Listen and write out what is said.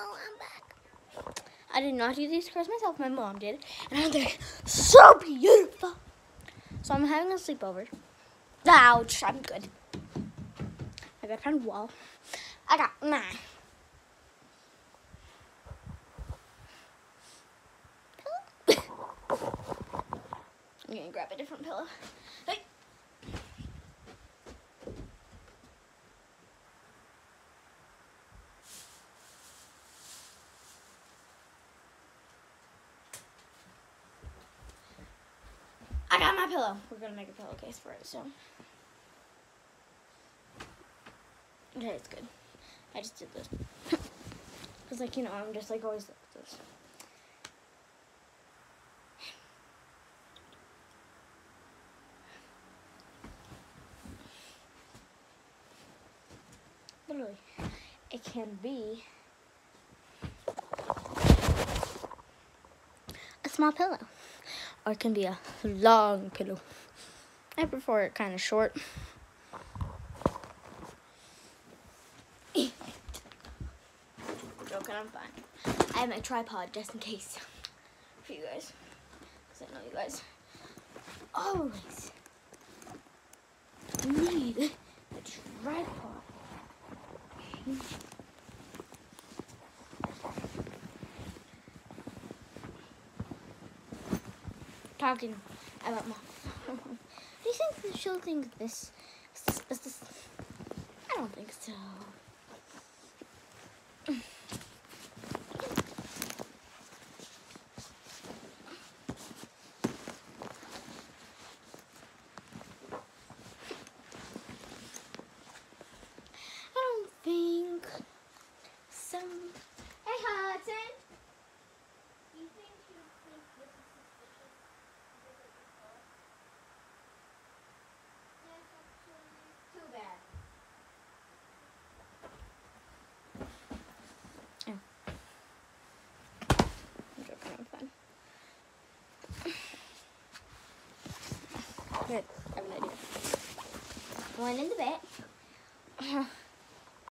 Hello, I'm back. I did not do these curls myself. My mom did. And they're so beautiful. So I'm having a sleepover. Ouch, I'm good. I got a wall. I got mine. I'm gonna grab a different pillow. Hey. Got my pillow. We're gonna make a pillowcase for it, so. Okay, it's good. I just did this. Cause like, you know, I'm just like always like this. Literally, it can be a small pillow or it can be a long pillow. I prefer it kind of short. Joking, I'm fine. I have my tripod just in case for you guys. Because I know you guys always need a tripod. Talking about my. Do you think this? Is this, is this? I don't think so. I don't think some. Hey, Hudson. Do you think you think this is suspicious? Yes, actually. Too bad. I'm joking, I'm fine. Good, I have an idea. Going in the bed.